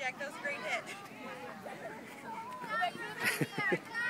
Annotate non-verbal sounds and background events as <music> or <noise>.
Jack. That was a great hit. <laughs> <laughs>